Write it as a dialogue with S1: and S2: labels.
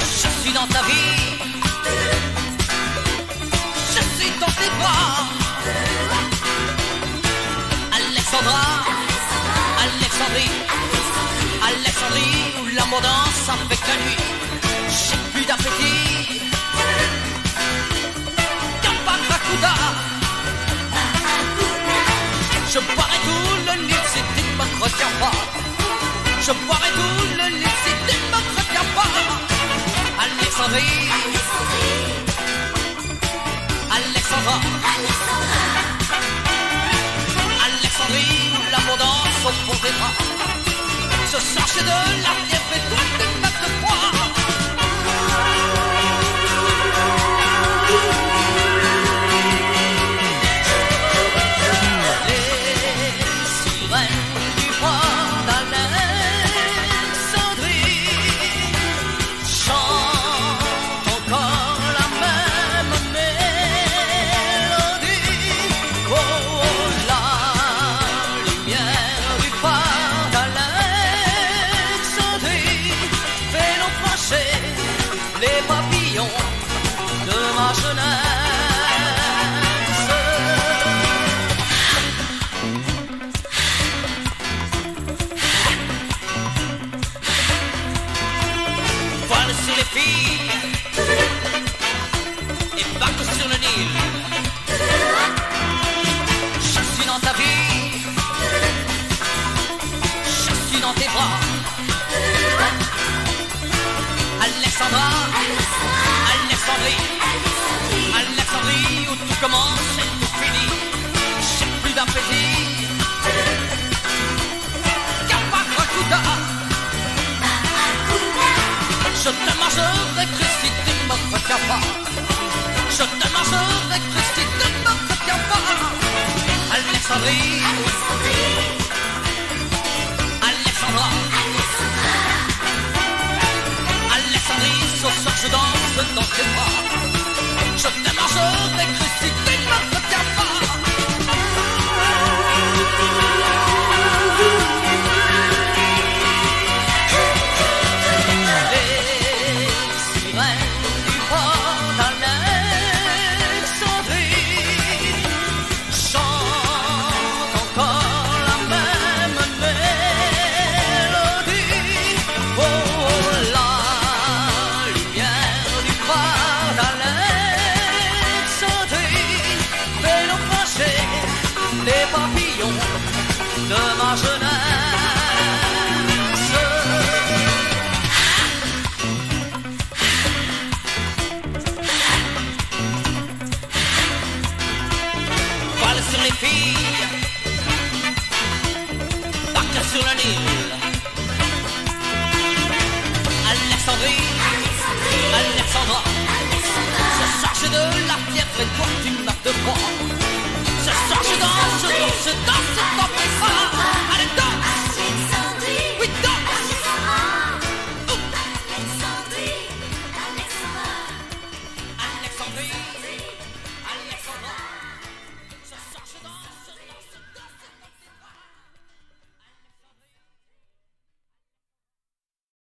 S1: Je suis dans ta vie. Je suis dans tes bras. Alexandra, Alexandrie, Alexandrie où la mode danse avec la nuit. J'ai plus d'appétit qu'un barakuda. Je boirai tout le si tu ne me retiens pas. Alexandrie. Alexandra. Alexandrie, où l'amour danse au fond des bras. De la filles et bateau sur le Nil. Je dans ta vie, je dans tes bras. Alexandra, Alexandrie, Alexandrie où tout commence et tout finit. J'ai plus d'appétit. Kapakakuda. Mangerai cru si tu ne. Je te mangerai cru pas. Alexandrie, Alexandra, Alexandrie, ce soir je danse dans tes bras. You.